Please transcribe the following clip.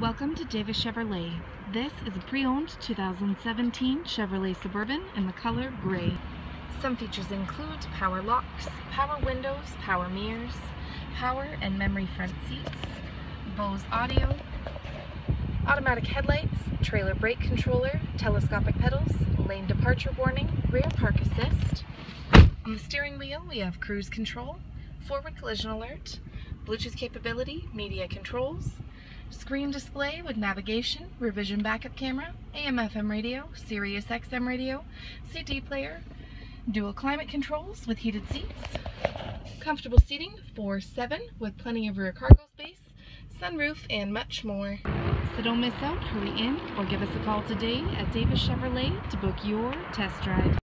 Welcome to Davis Chevrolet. This is a pre-owned 2017 Chevrolet Suburban in the color gray. Some features include power locks, power windows, power mirrors, power and memory front seats, Bose audio, automatic headlights, trailer brake controller, telescopic pedals, lane departure warning, rear park assist. On the steering wheel we have cruise control, forward collision alert, Bluetooth capability, media controls, screen display with navigation, rear vision backup camera, AM FM radio, Sirius XM radio, CD player, dual climate controls with heated seats, comfortable seating for seven with plenty of rear cargo space, sunroof, and much more. So don't miss out, hurry in or give us a call today at Davis Chevrolet to book your test drive.